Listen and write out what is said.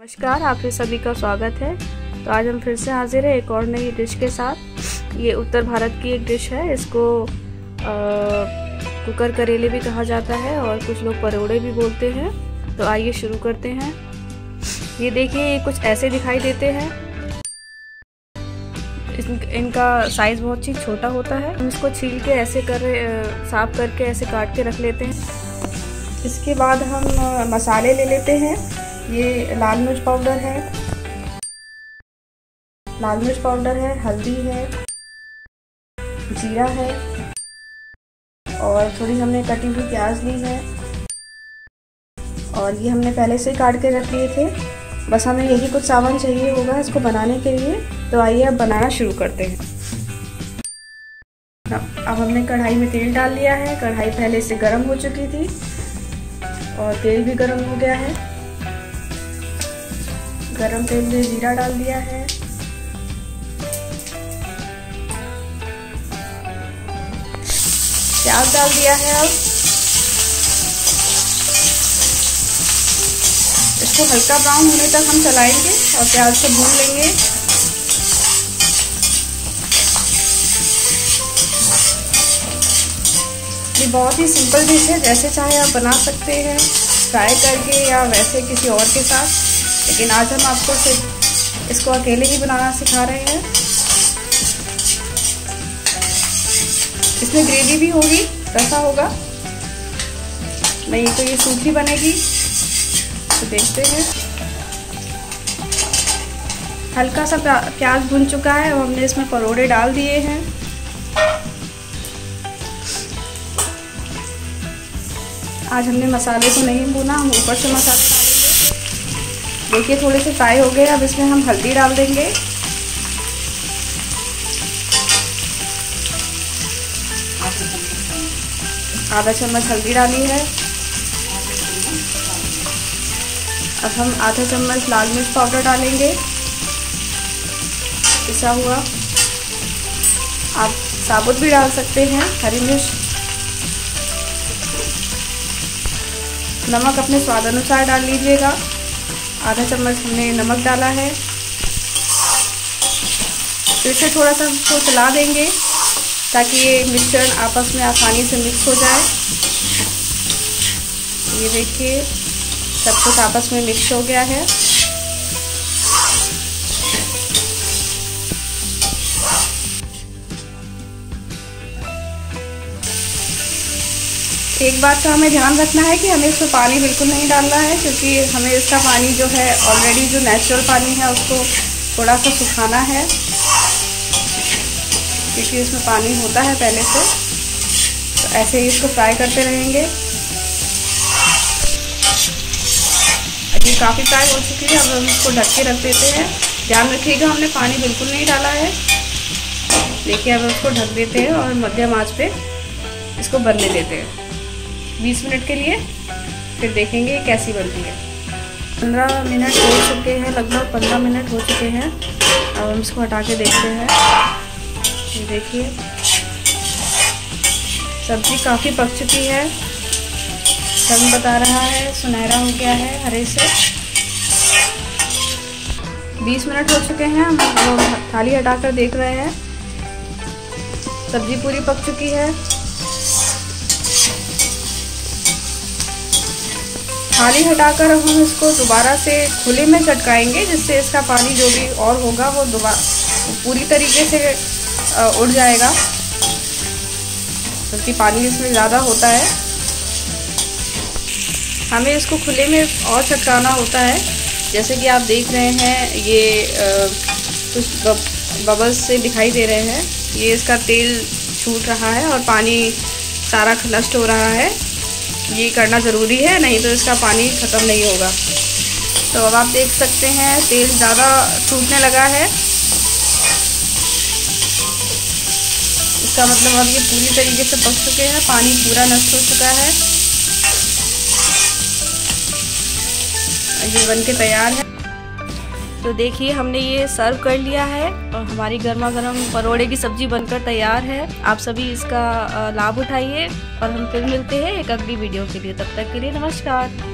नमस्कार आप सभी का स्वागत है। तो आज हम फिर से हाजिर हैं एक और नई डिश के साथ। ये उत्तर भारत की एक डिश है इसको आ, कुकर करेले भी कहा जाता है और कुछ लोग परोड़े भी बोलते हैं। तो आइए शुरू करते हैं। ये देखिए ये कुछ ऐसे दिखाई देते हैं। इनका साइज़ बहुत ही छोटा होता है। हम इसको छील के ऐसे कर साफ़ करके ऐसे काट के रख लेते हैं। इसके बाद हम मसाले ले लेते हैं। ये लाल मिर्च पाउडर है। लाल मिर्च पाउडर है, हल्दी है, जीरा है और थोड़ी हमने कटी हुई प्याज ली है। और ये हमने पहले से काट के रख लिए थे। बस हमें यही कुछ सामान चाहिए होगा इसको बनाने के लिए। तो आइए अब बनाना शुरू करते हैं, अब हमने कढ़ाई में तेल डाल लिया है। कढ़ाई पहले से गर्म हो चुकी थी और तेल भी गर्म हो गया है। गरम तेल में जीरा डाल दिया है। प्याज डाल दिया है अब। इसको हल्का ब्राउन होने तक हम चलाएँगे और प्याज को भून लेंगे। ये बहुत ही सिंपल डिश है, जैसे चाहे आप बना सकते हैं फ्राई करके या वैसे किसी और के साथ। लेकिन आज हम आपको सिर्फ़ इसको अकेले ही बनाना सिखा रहे हैं। इसमें ग्रेवी भी होगी, रसा होगा। नहीं तो ये सूखी बनेगी। तो देखते हैं। हल्का सा प्याज भुन चुका है और हमने इसमें परोड़े डाल दिए हैं। आज हमने मसाले को नहीं भुना, हम ऊपर से मसाले देखिए, थोड़े से फ्राई हो गए, अब इसमें हम हल्दी डाल देंगे। आधा चम्मच हल्दी डाली है। अब हम आधा चम्मच लाल मिर्च पाउडर डालेंगे। पिसा हुआ। आप साबुत भी डाल सकते हैं, हरी मिर्च। नमक अपने स्वाद अनुसार डाल लीजिएगा। आधा चम्मच हमने नमक डाला है। फिर से थोड़ा सा उसको चला देंगे, ताकि ये मिश्रण आपस में आसानी से मिक्स हो जाए। ये देखिए, सब कुछ आपस में मिक्स हो गया है। एक बात का हमें ध्यान रखना है कि हमें इसमें पानी बिल्कुल नहीं डालना है, क्योंकि हमें इसका पानी जो है ऑलरेडी जो नेचुरल पानी है, उसको थोड़ा सा सुखाना है। क्योंकि इसमें पानी होता है पहले से। तो ऐसे ही इसको फ्राई करते रहेंगे। ये काफ़ी फ्राई हो चुकी है, अब हम इसको ढक के रख देते हैं। ध्यान रखिएगा, हमने पानी बिल्कुल नहीं डाला है। देखिए, अब इसको ढक देते हैं और मध्यम आँच पे इसको बनने देते हैं। 20 मिनट के लिए, फिर देखेंगे कैसी बनती है। 15 मिनट हो चुके हैं, लगभग 15 मिनट हो चुके हैं। अब हम इसको हटा के देखते हैं। ये देखिए। सब्ज़ी काफ़ी पक चुकी है। रंग बता रहा है, सुनहरा हो गया है हरे से। 20 मिनट हो चुके हैं, हम थाली हटाकर देख रहे हैं। सब्ज़ी पूरी पक चुकी है। थाली हटाकर हम इसको दोबारा से खुले में चटकाएँगे, जिससे इसका पानी जो भी और होगा वो दोबारा पूरी तरीके से उड़ जाएगा। क्योंकि पानी इसमें ज़्यादा होता है। हमें इसको खुले में और चटकाना होता है। जैसे कि आप देख रहे हैं, ये कुछ बबल्स से दिखाई दे रहे हैं। ये इसका तेल छूट रहा है और पानी सारा नष्ट हो रहा है। ये करना ज़रूरी है, नहीं तो इसका पानी ख़त्म नहीं होगा। तो अब आप देख सकते हैं, तेल ज़्यादा टूटने लगा है। इसका मतलब अब ये पूरी तरीके से पक चुके हैं, पानी पूरा नष्ट हो चुका है। ये बन के तैयार है। तो देखिए, हमने ये सर्व कर लिया है और हमारी गर्मा गर्म परोड़े की सब्ज़ी बनकर तैयार है। आप सभी इसका लाभ उठाइए और हम फिर मिलते हैं एक अगली वीडियो के लिए। तब तक के लिए नमस्कार।